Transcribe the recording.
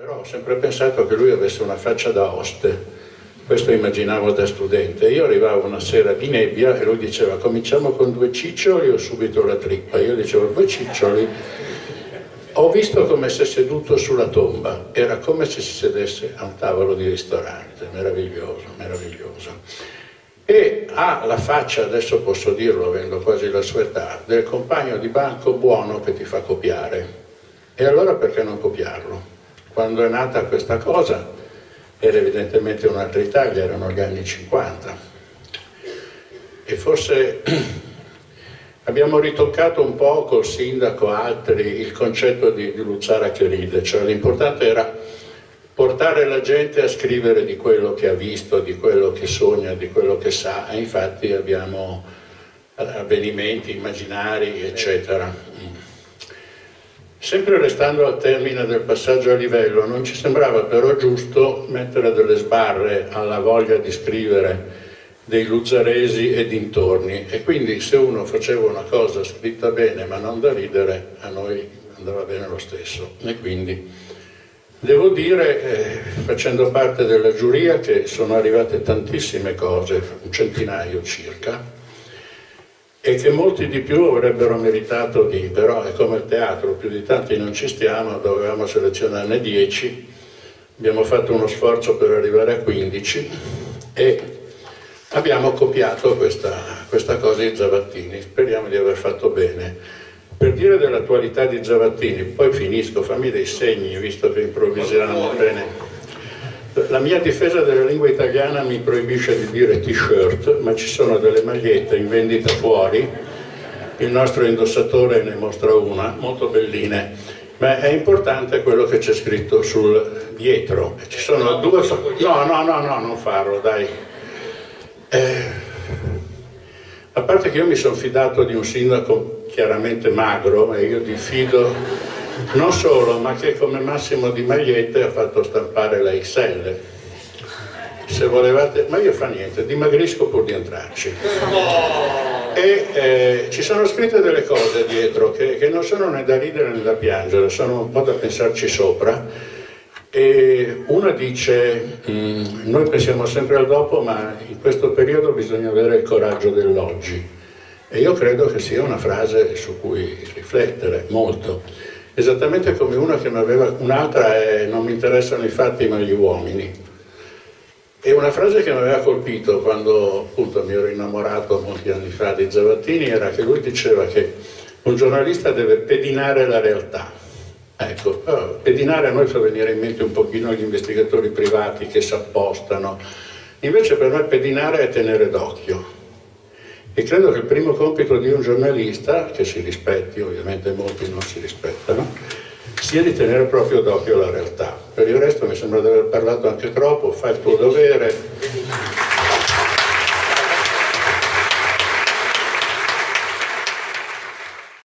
Però ho sempre pensato che lui avesse una faccia da oste, questo immaginavo da studente. Io arrivavo una sera di nebbia e lui diceva cominciamo con due ciccioli o subito la trippa. Io dicevo due ciccioli. Ho visto come se seduto sulla tomba, era come se si sedesse a un tavolo di ristorante, meraviglioso, meraviglioso. E ha la faccia, adesso posso dirlo avendo quasi la sua età, del compagno di banco buono che ti fa copiare. E allora perché non copiarlo? Quando è nata questa cosa era evidentemente un'altra Italia, erano gli anni 50 e forse abbiamo ritoccato un po' col sindaco altri il concetto di, di Luzzara che ride, cioè l'importante era portare la gente a scrivere di quello che ha visto, di quello che sogna, di quello che sa e infatti abbiamo avvenimenti immaginari eccetera. Sempre restando al termine del passaggio a livello, non ci sembrava però giusto mettere delle sbarre alla voglia di scrivere dei luzzaresi e dintorni e quindi se uno faceva una cosa scritta bene ma non da ridere, a noi andava bene lo stesso. E quindi devo dire, eh, facendo parte della giuria, che sono arrivate tantissime cose, un centinaio circa, e che molti di più avrebbero meritato di, però è come il teatro, più di tanti non ci stiamo, dovevamo selezionarne 10, abbiamo fatto uno sforzo per arrivare a 15 e abbiamo copiato questa, questa cosa di Zavattini, speriamo di aver fatto bene. Per dire dell'attualità di Zavattini, poi finisco, fammi dei segni, visto che improvvisiamo bene. La mia difesa della lingua italiana mi proibisce di dire t-shirt, ma ci sono delle magliette in vendita fuori, il nostro indossatore ne mostra una, molto belline, ma è importante quello che c'è scritto sul dietro. Ci sono due... No, no, no, no, non farlo, dai. Eh, a parte che io mi sono fidato di un sindaco chiaramente magro e io diffido non solo, ma che come massimo di magliette ha fatto stampare la XL. Se volevate, ma io fa niente, dimagrisco pur di entrarci. E eh, ci sono scritte delle cose dietro che, che non sono né da ridere né da piangere, sono un po' da pensarci sopra. E una dice, mm, noi pensiamo sempre al dopo, ma in questo periodo bisogna avere il coraggio dell'oggi. E io credo che sia una frase su cui riflettere molto esattamente come una che mi aveva, un'altra è non mi interessano i fatti ma gli uomini. E una frase che mi aveva colpito quando appunto mi ero innamorato molti anni fa di Zavattini era che lui diceva che un giornalista deve pedinare la realtà. Ecco, pedinare a noi fa venire in mente un pochino gli investigatori privati che si appostano. Invece per me pedinare è tenere d'occhio, e credo che il primo compito di un giornalista, che si rispetti, ovviamente molti non si rispettano, sia di tenere proprio d'occhio la realtà. Per il resto mi sembra di aver parlato anche troppo, fai il tuo dovere,